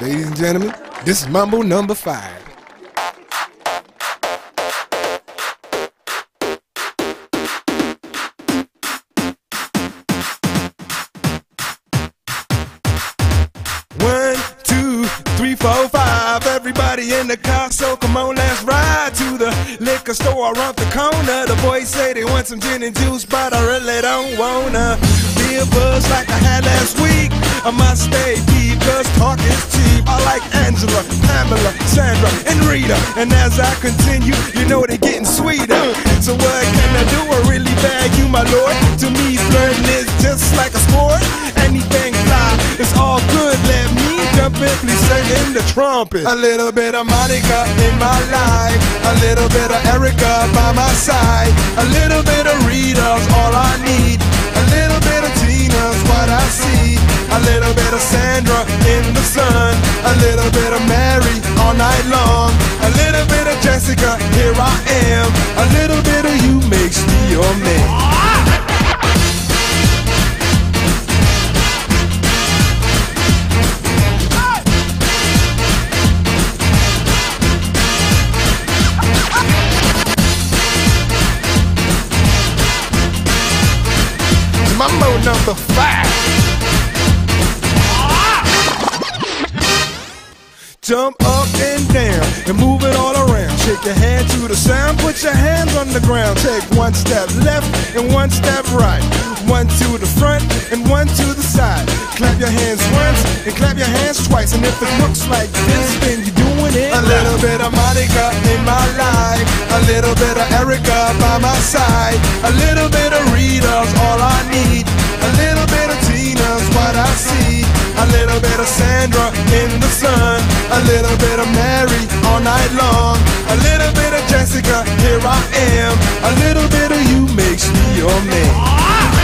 Ladies and gentlemen, this is Mambo number five. One, two, three, four, five. Everybody in the car, so come on, let's ride to the liquor store around the corner. The boys say they want some gin and juice, but I really don't wanna be a buzz like I had last week. I must stay deep, cause talk is. I like Angela, Pamela, Sandra, and Rita. And as I continue, you know they're getting sweeter. So what can I do? I really bag you, my lord. To me, flirting is just like a sport. Anything fly, it's all good. Let me jump in, please in the trumpet. A little bit of Monica in my life, a little bit of Erica by my side, a little bit of Rita's all I need, a little bit of Tina's what I see, a little bit of Sandra in the sun, a little bit of Mary all night long, a little bit of Jessica, here I am, a little bit of you makes me your man. Number five. Jump up and down and move it all around. Shake your hand to the sound, put your hands on the ground. Take one step left and one step right. One to the front and one to the side. Clap your hands once and clap your hands twice. And if it looks like this, then you're doing it. A little bit of Monica in my life. A little bit of Erica by my side. A little bit of Rita's all I need. A little bit of Tina's what I see. Little bit of Sandra in the sun. A little bit of Mary all night long. A little bit of Jessica, here I am. A little bit of you makes me your man. Ah!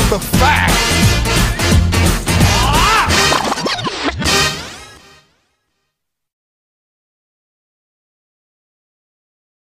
Number five.